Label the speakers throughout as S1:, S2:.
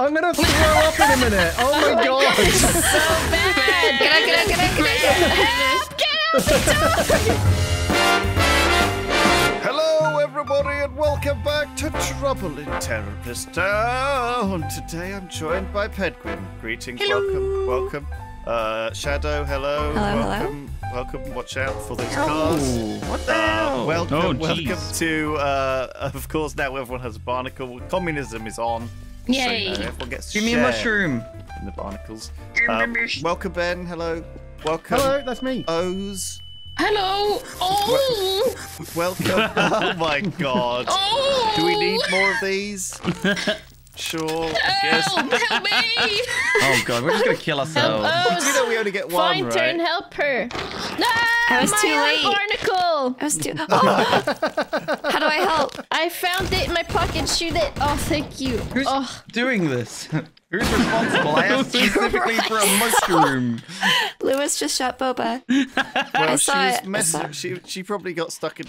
S1: I'm gonna throw up in a minute. Oh my god.
S2: So Bad.
S3: Get out, get out, get out, get out. Help!
S4: Get out Hello, everybody, and welcome back to Trouble in Terrorist Town. Today I'm joined by Pedguin. Greetings, welcome, welcome. Uh, Shadow, hello.
S3: Hello, hello.
S4: welcome, welcome. Watch out for those cars.
S5: What the
S4: Uh,
S5: hell?
S4: welcome,
S5: Oh,
S4: welcome to. Uh, of course, now everyone has a barnacle. Communism is on. So, you
S2: Yay.
S4: know, everyone gets
S5: Give me a mushroom.
S4: in the barnacles. Um, welcome, Ben. Hello. Welcome.
S1: Hello, that's me.
S4: O's.
S2: Hello. Oh.
S4: Welcome. oh my god.
S2: Oh.
S4: Do we need more of these? Sure, I guess.
S2: Help, help me.
S5: Oh god, we're just gonna kill ourselves.
S4: Do you know we only get one,
S2: Find
S4: right?
S2: her and help her. No,
S3: I was
S2: my
S3: too late.
S2: barnacle.
S3: I was too. Oh. How do I help?
S2: I found it in my pocket. Shoot it. Oh, thank you.
S5: Who's
S2: Oh,
S5: doing this? Who's responsible? I asked specifically for a mushroom.
S3: Lewis just shot Boba.
S4: Well,
S3: I
S4: she
S3: saw
S4: was
S3: it, I saw.
S4: She she probably got stuck in.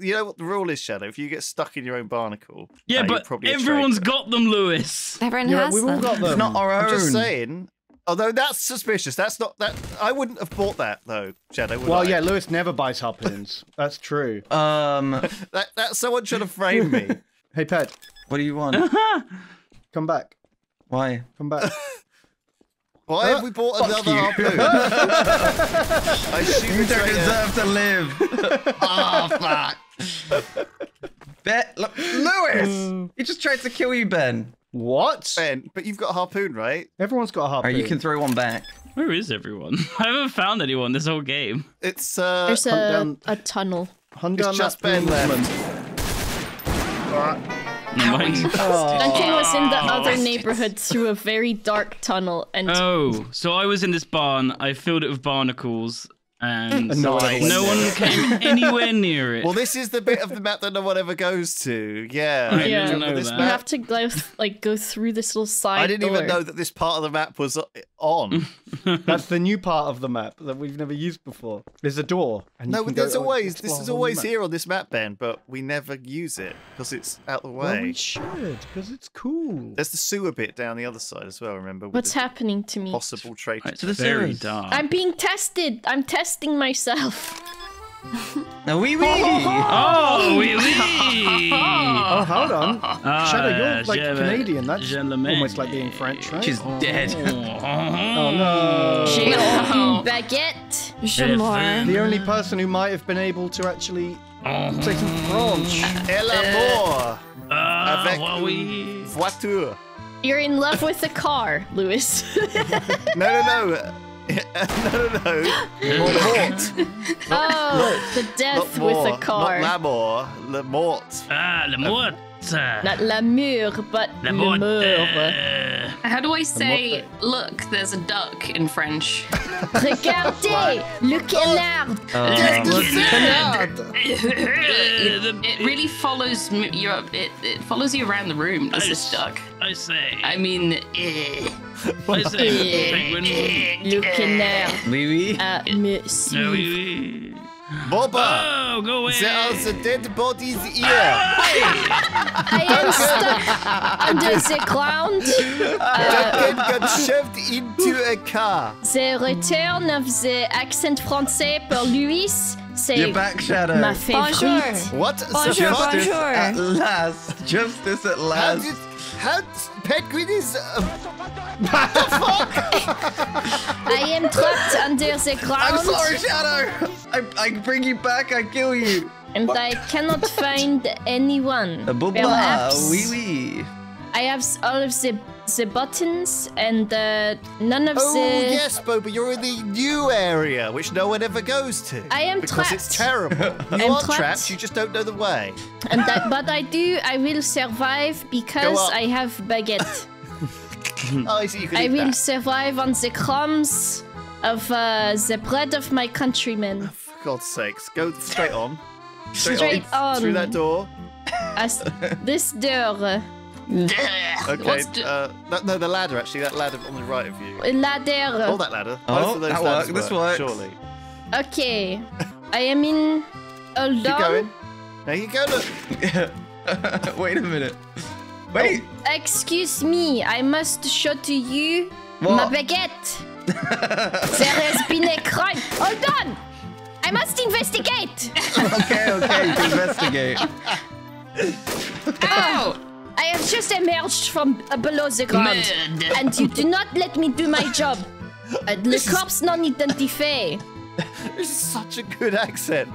S4: You know what the rule is, Shadow? If you get stuck in your own barnacle,
S6: Yeah,
S4: uh,
S6: but
S4: probably a
S6: everyone's got them, Lewis.
S3: Everyone
S1: Yeah,
S3: has
S1: we've all got them.
S5: It's not our own.
S4: I'm just saying. Although that's suspicious. That's not that. I wouldn't have bought that though, Shadow. Would
S1: Well,
S4: I?
S1: yeah, Lewis never buys harpoons. That's true.
S5: Um,
S4: That that's someone should have framed me.
S1: Hey, Pet,
S5: what do you want?
S1: come back.
S5: Why?
S1: Come back.
S4: Why have we bought another
S5: you.
S4: harpoon? I assume
S5: You don't
S4: uh,
S5: deserve to live. oh fuck. Bet, look, Lewis. He just tried to kill you, Ben.
S1: What?
S4: Ben, but you've got a harpoon, right?
S1: Everyone's got a harpoon.
S5: Alright, you can throw one back.
S6: Where is everyone? I haven't found anyone this whole game.
S4: It's uh.
S2: there's a,
S1: down-
S2: a tunnel.
S1: Hunt
S4: It's
S1: down
S4: just Ben left.
S1: policeman.
S6: Never.
S2: Duncan was in the other neighborhood through a very dark tunnel, and
S6: Oh, so I was in this barn. I filled it with barnacles, and
S1: And no one
S6: no one came anywhere near it.
S4: Well, this is the bit of the map that no one ever goes to. Yeah.
S6: I
S2: Yeah.
S6: didn't know that.
S2: you have to go th- like go through this little side
S4: I didn't
S2: door.
S4: even know that this part of the map was uh, on.
S1: That's the new part of the map that we've never used before. There's a door. And
S4: no,
S1: you can
S4: there's
S1: go,
S4: always this is always
S1: map.
S4: here on this map, Ben, but we never use it because it's out the
S1: Well,
S4: way.
S1: we should, because it's cool.
S4: There's the sewer bit down the other side as well. Remember?
S2: What's happening to me?
S4: Possible traitor.
S6: Right, so this
S5: Very
S6: is very dark.
S2: I'm being tested. I'm testing myself.
S5: No, wee wee.
S6: Oh, oui, oui.
S1: Oh, hold on. Shadow, you're like Canadian. That's
S6: je le
S1: almost like being French, right?
S5: She's dead.
S1: Oh no.
S2: J'ai une baguette.
S3: Je more.
S1: The only person who might have been able to actually say some French.
S4: El amor
S6: Ah,
S4: avec
S6: ouais, oui.
S4: voiture.
S2: You're in love with a car, Lewis.
S4: No, no, no. no, no, no. More mort.
S2: oh, the death
S4: more.
S2: with a car.
S4: Not l'amour. Le mort.
S6: Ah, le mort.
S2: Not l'amour, but
S6: Le
S2: l'amour.
S6: mort.
S7: How do I say, look, there's a duck in French?
S2: Regardez, le canard.
S7: it, it really follows m- you. It, it follows you around the room. Does this duck?
S6: I say.
S7: I mean, eh.
S6: I say. penguin.
S2: Le canard.
S5: Wee wee.
S2: Ah, me
S6: No, oui, oui.
S4: Boba.
S6: Oh, go away.
S4: There are the dead bodies here.
S2: I am stuck under the ground.
S4: Duncan got shoved into a car.
S2: The return of the accent français pour Louis, c'est
S5: You're back, Shadow.
S2: ma favorite.
S3: Bonjour.
S4: What the
S3: Bonjour,
S4: fuck?
S5: Justice
S3: bonjour.
S5: at last. Justice at
S4: How
S5: last.
S4: did... How... Penguin is... Uh,
S2: I am trapped under the ground
S5: I'm sorry, Shadow. I, I bring you back. I kill you.
S2: and I cannot find anyone.
S5: A bubla.
S2: Perhaps
S5: Wee wee.
S2: I have all of the the buttons and uh, none of
S4: oh,
S2: the.
S4: yes, Boba, you're in the new area, which no one ever goes to.
S2: I am
S4: Because it's
S2: trapped.
S4: terrible. You are
S2: trapped.
S4: trapped, you just don't know the way.
S2: And that, but I do. I will survive because. I have baguette.
S4: Oh, I see, you can
S2: I will
S4: that.
S2: survive on the crumbs of uh, the bread of my countrymen.
S4: For God's sakes, go straight on. Straight,
S2: Straight on.
S4: Through that door.
S2: As this door,
S4: Okay,
S7: What's
S4: uh, no, no, the ladder, actually, that ladder on the right of you.
S2: The ladder.
S4: Hold that ladder.
S5: Oh,
S4: Both of those
S5: that
S4: ladders
S5: worked, this works.
S4: Surely.
S2: Okay, I am in. Hold
S4: Keep
S2: on.
S4: going. There you go, look.
S5: Wait a minute. Wait.
S2: Excuse me, I must show to you my baguette. there has been a crime. Hold on. I must investigate.
S5: Okay, okay, you can investigate.
S7: Ow!
S2: I have just emerged from uh, below the ground,
S7: Murder.
S2: and you do not let me do my job. Uh, le corpse non identifié.
S4: This is such a good accent.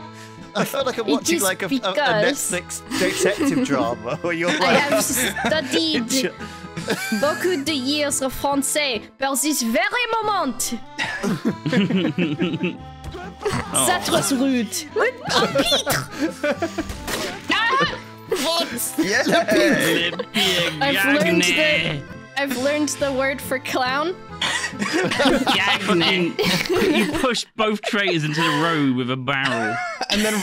S4: I felt like I'm watching like a, a, a Netflix detective drama where you're
S2: I have studied beaucoup de years of français for this very moment. That was rude. Oh, Peter!
S5: Yeah.
S2: I've learned the I've learned the word for clown.
S6: you, you push both traitors into the road with a barrel.
S5: and then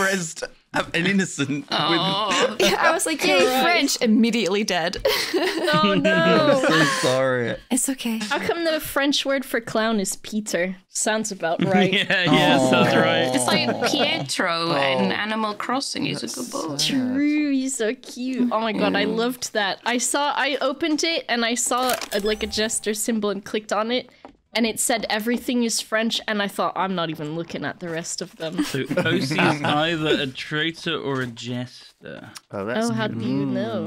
S5: rest an innocent
S7: Oh,
S3: I was like, yay, French. Immediately dead.
S2: Oh no.
S5: I'm so sorry.
S3: it's okay.
S2: How come the French word for clown is Peter? Sounds about right.
S6: Yeah, yeah, oh. sounds right.
S7: it's like Pietro in oh. Animal Crossing. He's a good boy.
S2: True, he's so cute. Oh my god, I mm. loved that. I saw, I opened it and I saw a, like a gesture symbol and clicked on it, and it said everything is French, and I thought I'm not even looking at the rest of them.
S6: So Osie is either a traitor or a jester.
S4: Oh, that's
S2: Oh, how do you hmm. know?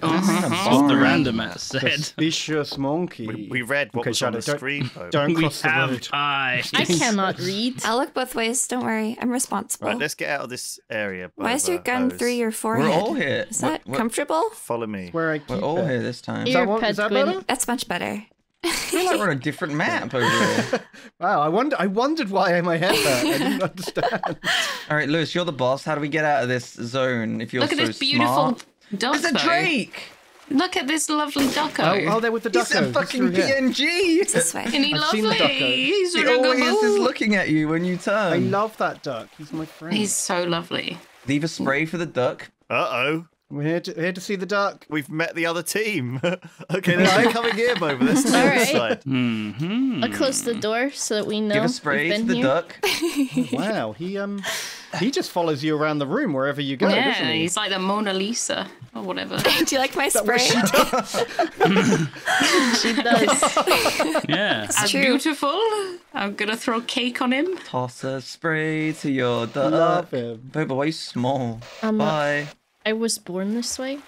S6: What the randomat said.
S1: Suspicious monkey.
S4: we, we read what
S1: Okay,
S4: was on the
S1: don't-
S4: screen. Though.
S1: Don't
S6: We
S1: cross the
S6: have
S1: road.
S6: eyes.
S2: I cannot read.
S3: I'll look both ways. Don't worry. I'm responsible.
S4: Right, let's get out of this area.
S3: Why is your gun
S4: Hose.
S3: through your forehead?
S5: We're all here.
S3: Is that
S5: We're- we're-
S3: comfortable?
S4: Follow me.
S1: Where I keep
S5: We're all
S1: it.
S5: here this time.
S2: Here,
S1: that what- is that better?
S3: That's much better.
S5: I feel like we're on a different map over here.
S1: Wow, I wonder. I wondered why my head hurt. I didn't understand.
S5: All right, Lewis, you're the boss. How do we get out of this zone if you're
S7: Look at
S5: so
S7: this beautiful
S5: smart?
S7: duck.
S5: It's a. Drake.
S7: Look at this lovely ducko.
S1: Oh, oh, they're with the
S5: He's
S1: duckos.
S5: a fucking
S1: through here.
S5: PNG.
S3: This way.
S7: Isn't he
S1: I've seen the
S7: lovely?
S1: ducko.
S7: He's
S5: He always is looking at you when you turn.
S1: I love that duck. He's my friend.
S7: He's so lovely.
S5: Leave a spray for the duck.
S4: Uh oh.
S1: We're here to, here to see the duck.
S4: We've met the other team. okay, they're coming here, Boba. Let's do
S2: All
S4: this
S2: right.
S4: side.
S6: hmm
S2: I'll close the door so that we know
S5: Give a
S2: we've
S5: spray to the
S2: here.
S5: duck.
S1: Wow, he um, he just follows you around the room wherever you go,
S7: yeah,
S1: doesn't he?
S7: he's like the Mona Lisa or whatever.
S3: Do you like my spray?
S2: She does.
S6: Yeah.
S7: I'm
S3: true.
S7: beautiful. I'm gonna throw cake on him.
S5: Toss a spray to your duck.
S1: Love him.
S5: Boba, why are you small?
S2: I'm not-
S5: Bye.
S2: I was born this way.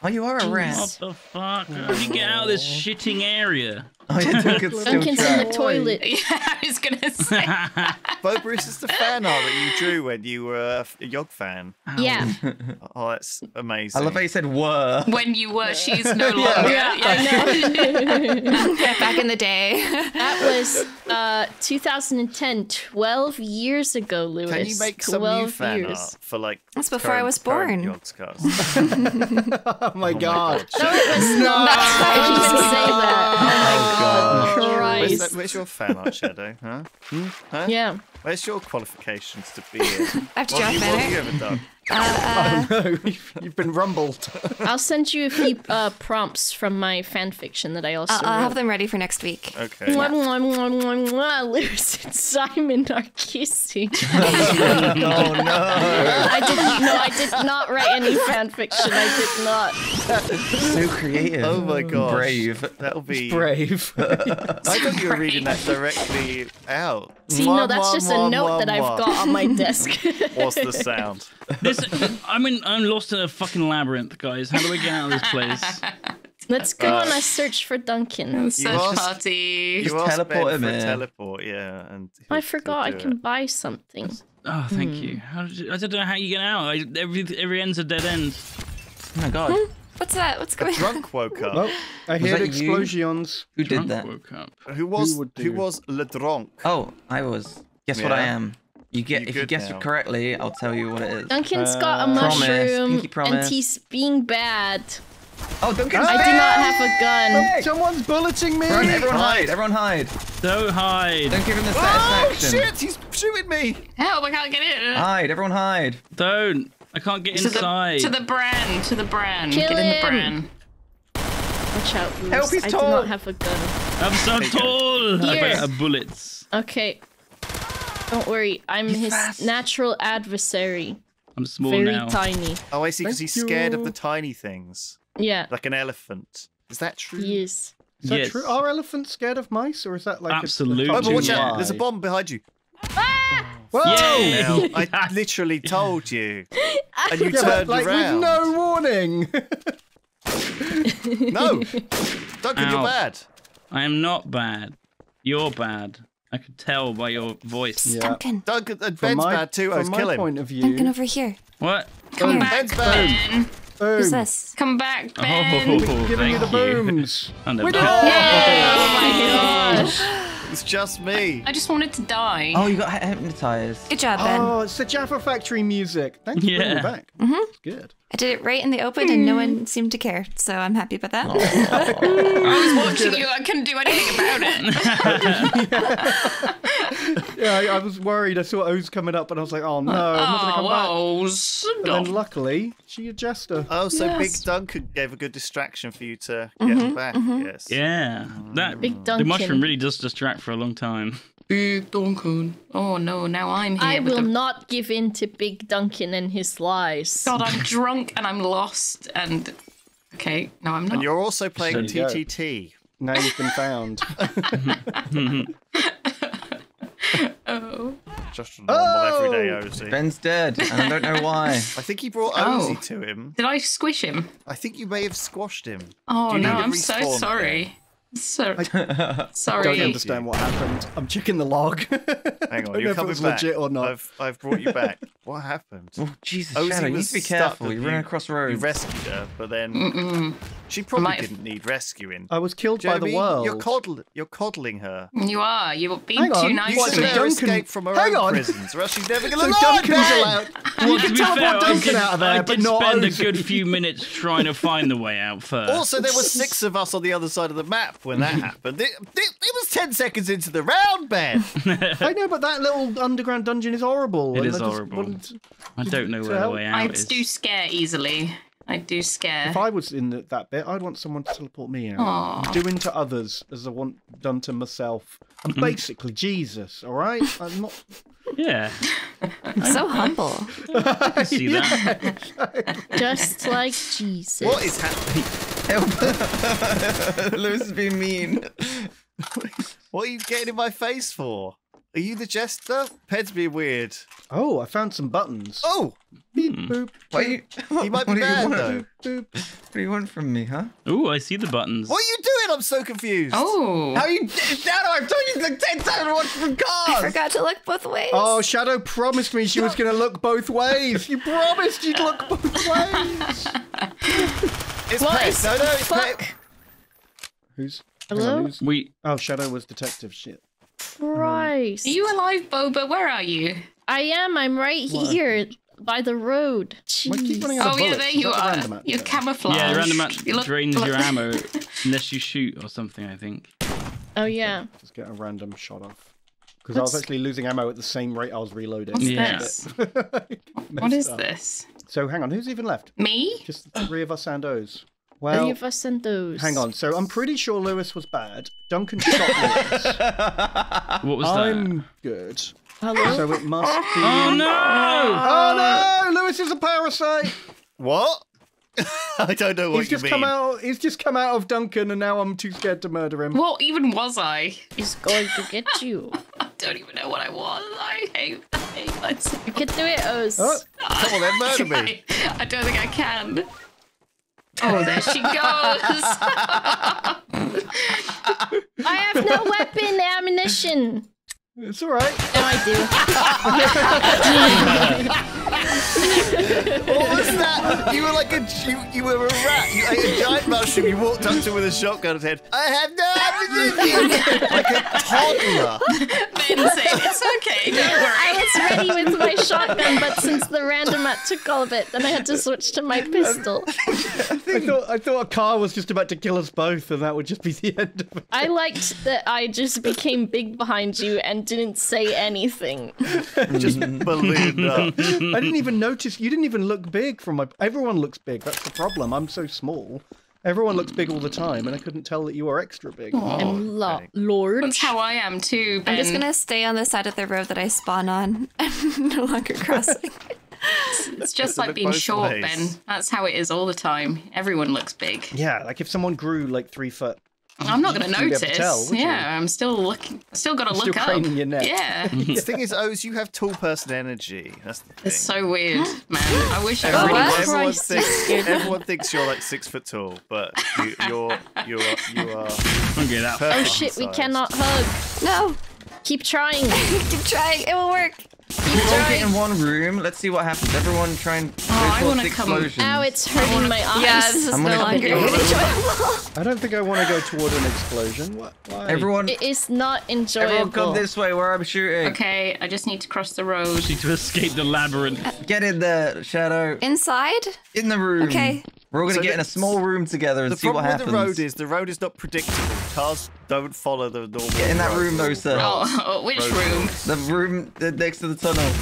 S5: Oh, you are a rat.
S6: What the fuck? How do you get out of this shitting area?
S5: Oh, yeah, Duke is still
S2: Duncan's in the toilet.
S7: Yeah, I was gonna say.
S4: Bo Bruce is the fan art that you drew when you were a Yog fan.
S2: Yeah.
S4: Oh, that's amazing.
S5: I love how you said were.
S7: when you were, she's no longer.
S2: Yeah, I know.
S3: Back in the day.
S2: that was uh 2010, 12 years ago, Lewis.
S4: Can you make some
S2: 12
S4: new fan
S2: years.
S4: art for like?
S3: That's before I was
S4: current
S3: born.
S4: Yogscast?
S1: Oh my god.
S2: No, it was not. I didn't say that.
S5: Oh, God.
S4: Where's,
S2: Christ.
S4: that, where's your fan art, Shadow? Huh? Hmm? Huh?
S2: Yeah.
S4: Where's your qualifications to be here?
S3: I have to
S4: What
S3: draw
S4: have, you, what have you ever done?
S3: Uh,
S1: Oh no, you've, you've been rumbled.
S2: I'll send you a few uh, prompts from my fan fiction that I also
S3: I'll, I'll have them ready for next week.
S4: Okay.
S2: Mwah, mwah, mwah, mwah, mwah. Lewis and Simon are kissing.
S5: Oh, no.
S2: I didn't. No, I did not write any fan fiction. I did not.
S5: So creative.
S4: Oh my god.
S5: Brave.
S4: That'll be.
S1: Brave.
S4: I thought you were reading that directly out.
S2: See,
S4: Mwah,
S2: no, that's
S4: mwah,
S2: just a note
S4: mwah,
S2: that I've
S4: mwah.
S2: got on my desk.
S4: What's the sound?
S6: This, I'm in. I'm lost in a fucking labyrinth, guys. How do we get out of this place?
S2: Let's go on a search for Duncan.
S7: Search
S4: asked-
S7: party.
S4: You
S5: Just teleport him in.
S4: teleport, yeah, and
S2: I forgot I can
S4: it.
S2: buy something.
S6: Oh, thank hmm. you. How did you. I don't know how you get out. I, every every end's a dead end.
S5: Oh my god. Hmm?
S3: What's that? What's going on?
S4: Drunk woke up.
S1: Oh, I heard
S5: that you?
S1: explosions.
S5: Who did that?
S6: Woke up.
S4: Who was
S1: would
S4: who, was Le drunk?
S5: Oh, I was. Guess what I am. You get
S4: You
S5: if you
S4: good
S5: guess
S4: now?
S5: it correctly, I'll tell you what it is.
S2: Duncan's got a
S1: Uh,
S5: Promise,
S2: mushroom
S5: pinky
S2: and he's being bad.
S5: Oh, Duncan's
S2: I do not have a gun.
S1: Someone's bulleting me.
S5: Everyone, everyone hide! Everyone hide!
S6: Don't hide.
S5: Don't give him the satisfaction.
S4: Oh shit! He's shooting me.
S7: Help! I can't get in.
S5: Hide! Everyone hide!
S6: Don't. I can't get
S7: to the
S6: inside.
S7: to the bran. To the bran.
S2: Kill
S7: get in the
S2: him.
S7: bran.
S2: Watch out, Lewis.
S5: Help, he's
S2: I
S5: tall.
S2: do not have a gun.
S6: I'm so tall. I
S2: Here.
S6: got uh, bullets.
S2: Okay. Don't worry, I'm
S5: He's
S2: his
S5: fast.
S2: natural adversary.
S6: I'm small
S2: Very
S6: now.
S2: tiny.
S4: Oh, I see. Because he's scared of the tiny things.
S2: Yeah.
S4: like an elephant. Is that true?
S2: Yes.
S1: Is that
S6: Yes.
S1: true? Are elephants scared of mice, or is that like a- a
S6: Absolutely.
S4: Oh, but watch out! There's a bomb behind you.
S1: Whoa!
S6: Yay!
S4: Now, I literally told you, and you
S1: Yeah, but,
S4: turned
S1: like
S4: around.
S1: with no warning.
S4: no, Duncan, you're bad.
S6: I am not bad. You're bad. I could tell by your voice.
S1: Yeah.
S8: Duncan.
S4: Duncan, uh,
S1: and
S4: Ben's
S1: my,
S4: bad too. I
S1: From
S4: was
S1: my
S4: killing.
S1: point of view,
S8: Duncan over here.
S6: What?
S7: Come
S1: Boom.
S7: back,
S4: Ben's bad.
S7: Ben.
S1: boom.
S8: Who's this?
S7: Come back, Ben.
S6: Oh,
S7: Ben.
S1: Giving you
S6: thank
S1: the
S6: you.
S1: booms.
S6: I know
S1: We
S4: just me.
S7: I just wanted to die.
S5: Oh, you got hypnotized.
S8: Good job, Ben.
S1: Oh, it's the Jaffa Factory music. Thanks for bringing
S6: Yeah.
S1: it back.
S8: Mhm.
S1: It's good.
S8: I did it right in the open, and no one hmm. seemed to care. So I'm happy about that.
S7: I was watching you. I couldn't do anything about it.
S1: Yeah, I, I was worried. I saw O's coming up, and I was like, "Oh no, I'm not gonna
S7: oh,
S1: come back."
S7: whoa.
S1: And then luckily, she a jester.
S4: Oh, so Big
S2: Yes.
S4: Duncan gave a good distraction for you to get him back. Mm-hmm. Yes.
S6: Yeah. That mm.
S2: Big
S6: the mushroom really does distract for a long time.
S7: Big Duncan. Oh no, now I'm here.
S2: I
S7: with
S2: will
S7: the-
S2: not give in to Big Duncan and his lies.
S7: God, I'm drunk and I'm lost and. Okay, no, I'm not.
S4: And you're also playing
S1: There you go.
S4: TTT.
S1: Now you've been found.
S7: Oh.
S4: Just a normal
S1: Oh!
S4: everyday Ozzy.
S5: Ben's dead, and I don't know why.
S4: I think he brought
S7: Oh.
S4: Ozzy to him.
S7: Did I squish him?
S4: I think you may have squashed him.
S7: Oh no,
S4: need a
S7: I'm so
S4: respawn
S7: sorry. So
S1: I
S7: sorry.
S1: don't understand what happened. I'm checking the log.
S4: Hang on, you're coming back.
S1: legit or not?
S4: I've, I've brought you back. What happened?
S5: Oh, Jesus,
S4: Ozzy
S5: Shadow, you need to be careful.
S4: and
S5: You're running across
S4: You rescued her, but then
S7: Mm-mm.
S4: She probably
S7: have-
S4: didn't need rescuing.
S1: I was killed by the world.
S4: You're, coddle- you're coddling her.
S7: You are. You're being
S1: Hang
S7: too
S1: on,
S7: nice
S4: You
S1: What,
S7: to
S1: so
S4: her
S1: Duncan-
S4: escape from her
S1: Hang
S4: own
S1: on.
S4: prisons, or else she's never going to learn.
S1: Duncan's
S4: Ben!
S1: allowed.
S6: Well,
S1: You
S6: to
S1: can teleport
S6: fair, I
S1: Duncan
S6: did,
S1: out of there,
S6: I
S1: but
S6: did
S1: not
S6: spend a good few minutes trying to find the way out first.
S4: Also, there were six of us on the other side of the map when that happened. It, it, it was ten seconds into the round, Ben.
S1: I know, but that little underground dungeon is horrible.
S6: It
S1: and
S6: is
S1: I
S6: horrible.
S1: wanted to-
S6: I don't know where the
S1: help.
S6: way
S7: I
S6: out is.
S7: I do scare easily. I do scare.
S1: If I was in the, that bit, I'd want someone to teleport me out.
S7: Aw.
S1: I'm doing to others as I want done to myself. I'm
S6: Mm-hmm.
S1: basically Jesus, all right? I'm not.
S6: Yeah,
S8: so humble.
S6: I see that.
S2: Just like Jesus.
S4: what is happening? Help.
S5: Lewis is being mean.
S4: What are you getting in my face for? Are you the jester? Ped's be weird.
S1: Oh, I found some buttons.
S4: Oh,
S1: Beep,
S6: Hmm.
S1: boop,
S5: What are you?
S4: he might
S5: what
S4: be
S5: you
S4: bad
S5: want?
S4: though.
S1: boop.
S5: What do you want from me, huh?
S6: Oh, I see the buttons.
S4: What are you doing? I'm so confused.
S7: Oh.
S5: How you? Shadow, I've told you like ten times to watch the
S8: I forgot to look both ways.
S1: Oh, Shadow promised me she was going to look both ways. You promised you'd look both ways.
S4: it's
S2: What
S4: Ped.
S2: is
S4: No, no, it's
S2: fuck?
S4: Ped.
S1: Who's?
S2: Hello?
S1: who's-
S6: We
S1: Oh, Shadow was detective shit.
S2: Christ.
S7: Are you alive, Boba? Where are you?
S2: I am. I'm right
S1: What
S2: here by the road.
S1: Why do you keep
S2: Jeez.
S1: running out of
S7: Oh yeah,
S1: bullets?
S7: there
S1: Is
S7: you are. You're camouflaged.
S6: yeah, the random
S7: You
S6: drains
S7: look-
S6: your ammo unless you shoot or something. I think.
S2: Oh yeah.
S1: Just get a random shot off. Because I was
S2: What's-
S1: actually losing ammo at the same rate I was reloading.
S7: What's
S6: Yeah.
S7: this? What is
S1: up.
S7: this?
S1: So hang on, who's even left?
S7: Me?
S1: Just the three of us and O's. Well,
S2: Leave us and those.
S1: hang on. So I'm pretty sure Lewis was bad. Duncan shot Lewis.
S6: What was that?
S1: I'm good.
S2: Hello.
S1: So it must oh, be.
S6: Oh no!
S1: Oh no! Lewis is a parasite.
S4: What? I don't know what
S1: He's
S4: you
S1: just
S4: mean.
S1: come out. He's just come out of Duncan, and now I'm too scared to murder him.
S7: What even was I?
S2: He's going to get you.
S7: I don't even know what I was. I hate, I hate myself.
S2: You can do it, Oz.
S1: Oh,
S4: Come on, then, murder me.
S7: I, I don't think I can. Oh, there she goes.
S2: I have no weapon ammunition.
S1: it's all right.
S2: No, I do.
S4: What was that? You were like a you, you were a rat. You ate a giant mushroom. You walked up to her with a shotgun and said, "I have no ammunition." like a toddler.
S7: Ben said, it's okay, don't
S2: do.
S7: worry.
S2: I was ready with my shotgun, but since the random randomat took all of it, then I had to switch to my pistol.
S1: I thought I thought a car was just about to kill us both, and that would just be the end of it.
S2: I liked that I just became big behind you and didn't say anything.
S4: Just mm. ballooned up.
S1: I didn't even notice. You didn't even look big from my. Everyone looks big. That's the problem. I'm so small. Everyone looks big all the time, and I couldn't tell that you were extra big.
S2: I'm lo-
S4: okay.
S2: Lord.
S7: That's how I am too, Ben.
S8: I'm just gonna stay on the side of the road that I spawn on. I'm no longer crossing.
S7: It's just
S4: Does
S7: like being short,
S4: ways?
S7: Ben. That's how it is all the time. Everyone looks big.
S1: Yeah, like if someone grew like three foot.
S7: I'm not going to
S1: You'd be able to
S7: notice.
S1: tell, would you?
S7: yeah, I'm still looking. Still got to look
S1: still
S7: up.
S1: your neck.
S7: Yeah,
S4: The thing is, O's, you have tall person energy. That's the thing.
S7: it's so weird, man. I wish I
S4: Everyone,
S7: really
S2: what?
S7: was.
S4: everyone thinks everyone thinks you're like six foot tall, but you, you're you are you are.
S6: Okay, that.
S2: Oh
S4: perfect
S2: shit, we cannot hug.
S8: No,
S2: Keep trying.
S8: keep trying. It will work.
S5: We all get in one room. Let's see what happens. Everyone try and
S7: Oh, I
S5: go
S7: wanna come-
S5: explosion.
S2: Ow, it's hurting my eyes.
S8: Yeah, this is
S5: I'm
S8: no longer enjoyable.
S1: I don't think I want to go toward an explosion. What? Why?
S5: Everyone,
S2: It is not enjoyable.
S5: everyone
S2: enjoyable.
S5: come this way where I'm shooting.
S7: Okay, I just need to cross the road.
S6: Need to escape the labyrinth.
S5: Get in there, Shadow.
S8: Inside?
S5: In the room.
S8: Okay.
S5: We're all gonna
S4: So
S5: get in a small room together and see what happens.
S4: The problem with
S5: happens.
S4: the road is the road is not predictable. Cars don't follow the normal.
S5: Get in that
S4: road.
S5: room though, sir.
S7: Oh, which
S4: Road
S7: room?
S4: rules.
S5: The room next to the tunnel.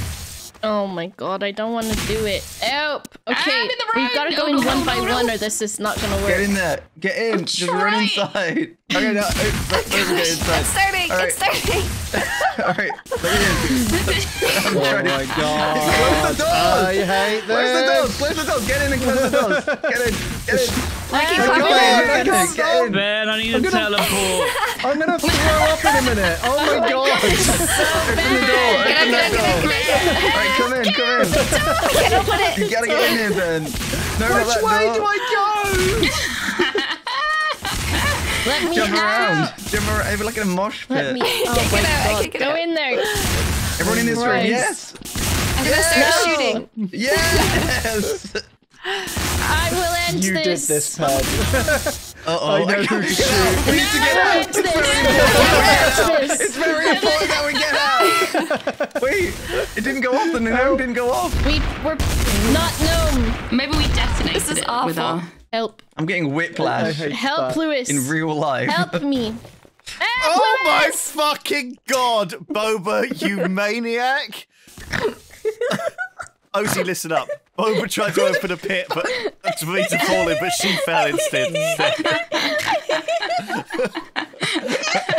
S2: Oh my god, I don't want to do it. Help! Okay,
S7: I'm in the
S2: we've got to go
S7: No,
S2: in
S7: no,
S2: one
S7: no,
S2: by
S7: no,
S2: one, or this is not gonna work.
S5: Get in there. Get in. Just run inside. Okay, no. Let's get
S8: It's
S5: inside.
S8: starting.
S5: All right.
S8: It's starting.
S5: All right. Let me in.
S1: Oh my god.
S5: Close the doors.
S1: I hate this.
S5: Close the doors. Close the doors. Get in and close the doors. Get in. Get in.
S8: I keep
S1: Come
S8: popping
S1: on,
S8: in.
S5: Get in. Get in.
S6: Ben, I need
S1: I'm
S6: to
S1: gonna-
S6: teleport.
S1: I'm gonna throw up in a minute. Oh my oh god.
S5: Open the door. Open
S8: in,
S5: that door.
S8: get in, get in.
S5: All right, come in. Come in.
S8: I can't open it.
S5: You gotta get in here, Ben. No,
S1: Which
S5: that
S1: way
S5: door.
S1: do I go?
S2: Let me
S5: Jump
S2: out.
S5: around. Jump around. It's like in a mosh
S2: Let
S5: pit.
S2: me. Oh
S8: Can't
S2: my
S8: get out. I
S2: god,
S8: can't get
S2: go
S8: out.
S2: in there.
S5: Everyone in this room.
S2: Christ.
S5: Yes.
S8: I'm gonna start shooting.
S5: Yes.
S2: I will end
S1: You did
S2: this.
S1: this, Pad.
S5: Uh oh.
S1: I know who
S5: get out. We need to get out.
S2: End this. End this.
S5: It's very important that we get out. Wait, it didn't go off. The gnome didn't go off.
S2: We were not gnome.
S7: Maybe we detonated
S8: This is
S7: it with
S8: awful.
S7: our.
S2: Help!
S5: I'm getting whiplash
S2: Help,
S1: that.
S2: Lewis!
S5: in real life.
S2: Help me! Help,
S4: Oh my fucking god, Boba, you maniac! Ozzy, listen up. Boba tried to open a pit, but to me to fall in, but she fell instead.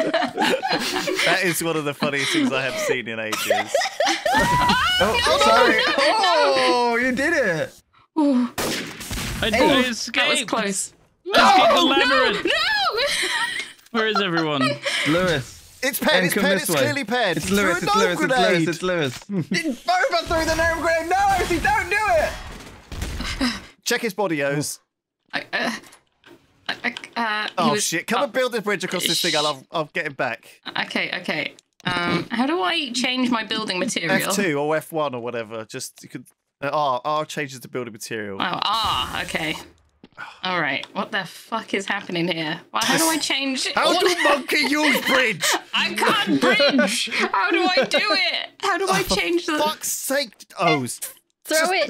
S4: that is one of the funniest things I have seen in ages.
S5: Oh, sorry. Oh, you did it.
S6: I
S5: Hey.
S6: did escape.
S7: That was close.
S6: Escape the labyrinth.
S7: No!
S6: Where is everyone?
S5: Lewis.
S4: It's Pen, it's
S5: come
S4: Pen, it's
S5: way.
S4: clearly Pen.
S5: It's Lewis.
S4: Threw
S5: It's Lewis. It's Lewis.
S4: grenade.
S5: It's Lewis. Boba threw the gnome grenade. No, Ozzy, don't do it.
S4: Check his body, O's.
S7: I, uh, I, I, uh,
S4: Oh
S7: was-
S4: shit, come
S7: oh,
S4: and build this bridge across this thing, I'll, I'll, I'll get him back.
S7: Okay, okay. Um, how do I change my building material?
S4: F2 or F1 or whatever. Just, you could. Uh, R, R changes the building material.
S7: Oh, R. okay. All right. What the fuck is happening here? Well, how do I change?
S4: How
S7: what-
S4: do monkey use bridge?
S7: I can't bridge. How do I do it? How do I change the?
S4: Fuck's sake, O's.
S2: Throw it!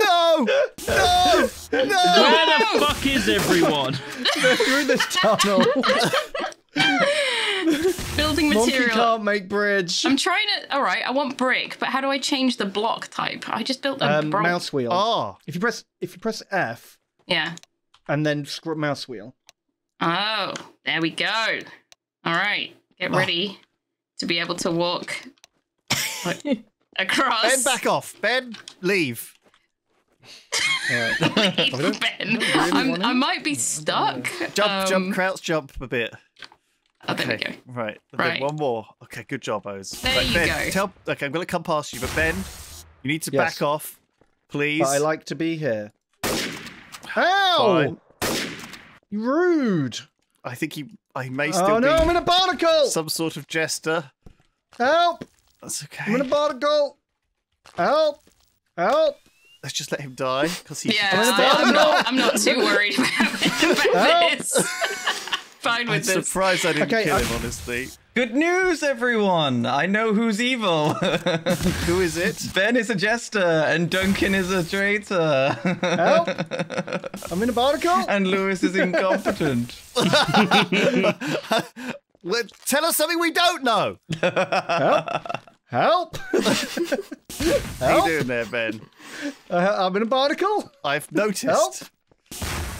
S4: No! No! No!
S6: Where the fuck is everyone?
S1: Through this tunnel.
S7: building
S1: Monkey
S7: material.
S1: can't make bridge.
S7: I'm trying to. All right, I want brick, but how do I change the block type? I just built a
S1: Um,
S7: bro-
S1: mouse wheel.
S4: Oh,
S1: If you press if you press F
S7: Yeah.
S1: And then scroll mouse wheel.
S7: Oh, there we go. All right, get ready to be able to walk across.
S4: Ben, back off. Ben, leave.
S1: Alright.
S7: Leave, Ben. I'm, I might be stuck.
S4: Jump,
S7: Um,
S4: jump, crouch, jump a bit.
S7: Oh, there we
S4: Okay,
S7: go.
S4: right.
S7: Right.
S4: one more. Okay, good job, Oz.
S7: There
S4: right,
S7: you
S4: ben,
S7: go.
S4: Tell, okay, I'm going to come past you, but Ben, you need to
S1: Yes.
S4: back off, please.
S1: But I like to be here. How? You rude.
S4: I think he, I may oh, still
S1: Oh no,
S4: be
S1: I'm in a barnacle!
S4: some sort of jester.
S1: Help!
S4: That's okay.
S1: I'm in a barnacle! Help! Help!
S4: Let's just let him die because he's
S7: Yeah,
S4: just
S1: I'm
S7: I'm not, I'm not too worried about, about this. Fine with
S4: I'm
S7: with this.
S4: surprised I didn't
S1: Okay,
S4: kill
S1: I-
S4: him, honestly.
S5: Good news, everyone! I know who's evil.
S4: Who is it?
S5: ben is a jester, and Duncan is a traitor.
S1: Help! I'm in a barnacle!
S5: and Lewis is incompetent.
S4: Tell us something we don't know.
S1: Help! Help!
S4: How
S1: Help!
S4: you doing there, Ben?
S1: Uh, I'm in a barnacle!
S4: I've noticed.
S1: Help.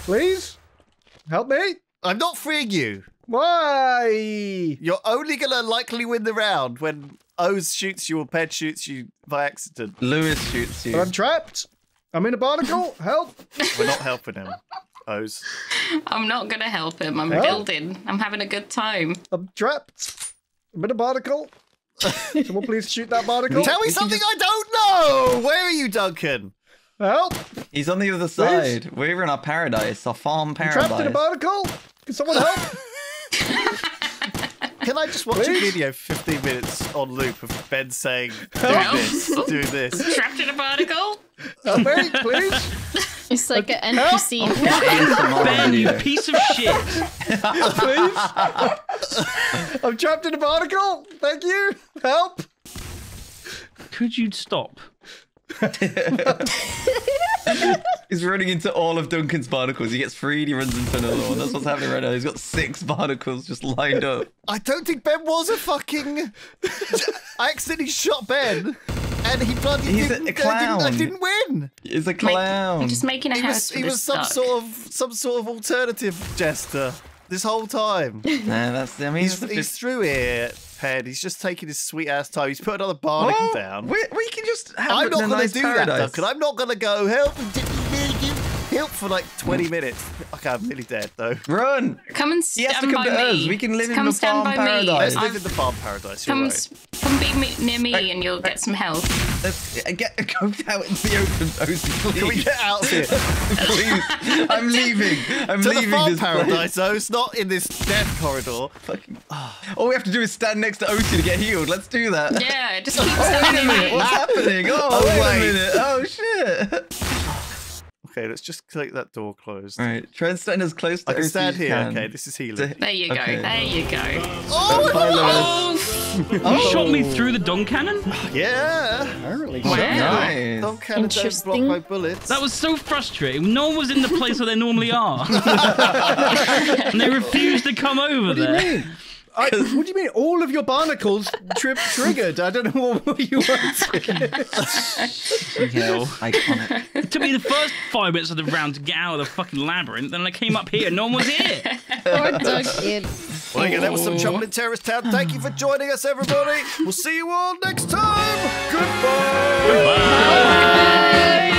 S1: Please? Help me!
S4: I'm not freeing you.
S1: Why?
S4: You're only gonna likely win the round when O's shoots you or Ped shoots you by accident.
S5: Lewis shoots you.
S1: But I'm trapped. I'm in a barnacle. Help!
S4: We're not helping him. O's.
S7: I'm not gonna help him. I'm
S1: Well.
S7: building. I'm having a good time.
S1: I'm trapped. I'm in a barnacle. Someone please shoot that barnacle.
S4: Tell me something
S5: just-
S4: I don't know. Where are you, Duncan?
S1: Help!
S5: He's on the other side. We're in our paradise, our farm
S1: I'm
S5: paradise.
S1: trapped in a barnacle. Can someone help?
S4: Can I just watch a video 15 minutes on loop of Ben saying, do
S7: Help.
S4: this, do this?
S7: Trapped in a barnacle.
S1: Oh, Help me, please.
S2: It's like an NPC.
S5: ASMR oh,
S6: Ben, you piece of shit.
S1: Please. I'm trapped in a barnacle. Thank you. Help.
S6: Could you stop?
S5: He's running into all of Duncan's barnacles. He gets freed, he runs into another one. That's what's happening right now. He's got six barnacles just lined up.
S4: I don't think Ben was a fucking. I accidentally shot Ben, and he bloody
S5: He's a-
S4: didn't,
S5: a
S4: I didn't, uh,
S5: I
S4: didn't win.
S5: He's a
S7: Make-
S5: clown.
S7: I'm just making a
S4: He
S7: house
S4: was,
S7: for
S4: he
S7: this
S4: was some
S7: duck.
S4: sort of some sort of alternative jester this whole time.
S5: Nah, that's. I mean,
S4: He's,
S5: it's
S4: he's through here, Ped. He's just taking his sweet ass time. He's put another barnacle
S5: Well,
S4: down.
S5: We, we can just have
S4: I'm
S5: a
S4: not going
S5: nice
S4: to do
S5: paradise.
S4: that, Duncan. I'm not going to go help and help for like 20 minutes. Okay, I'm nearly dead though.
S5: Run!
S7: Come and
S5: He
S7: stand
S5: has to come
S7: by
S5: to
S7: me.
S5: us. We can live in
S7: come
S5: the
S7: stand
S5: farm
S7: by
S5: paradise.
S7: me.
S4: Let's
S5: I've-
S4: live in the farm paradise. You're
S7: Come,
S4: right.
S7: S- come be me, near me, and you'll get some help.
S5: Let's uh, get go out into the open, Osie, please.
S4: Can we get out of here?
S5: please. I'm leaving. I'm
S4: to the
S5: leaving
S4: farm
S5: this
S4: paradise, though. It's not in this death corridor.
S5: Fucking. All we have to do is stand next to Osie to get healed. Let's do that.
S7: Yeah, just keep
S5: Wait a minute, what's happening? Oh,
S4: Oh,
S5: wait,
S4: wait.
S5: a minute. Oh shit.
S4: Okay, let's just click that door closed.
S5: All right, try and stand as close to
S4: I can
S5: Osie
S4: stand here.
S5: can.
S4: Okay, this is healing.
S7: There you go.
S5: Okay.
S7: There you go.
S4: Oh,
S5: Bye, Lewis. Oh.
S6: You oh. shot me through the dong cannon?
S4: yeah.
S1: Apparently
S7: Wow.
S5: Nice.
S4: Don't cannon don't block
S2: Interesting.
S4: my bullets.
S6: That was so frustrating. No one was in the place where they normally are. and they refused to come over
S1: What do you
S6: there.
S1: Mean? I, what do you mean? All of your barnacles trip triggered. I don't know what, what you wanted.
S6: Hell.
S5: Iconic.
S6: It took me the first five minutes of the round to get out of the fucking labyrinth, then I came up here, no one was here.
S2: Poor Duncan.
S4: Well, again, that was some trouble in Terrorist Town. Thank you for joining us, everybody. We'll see you all next time. Goodbye.
S6: Bye.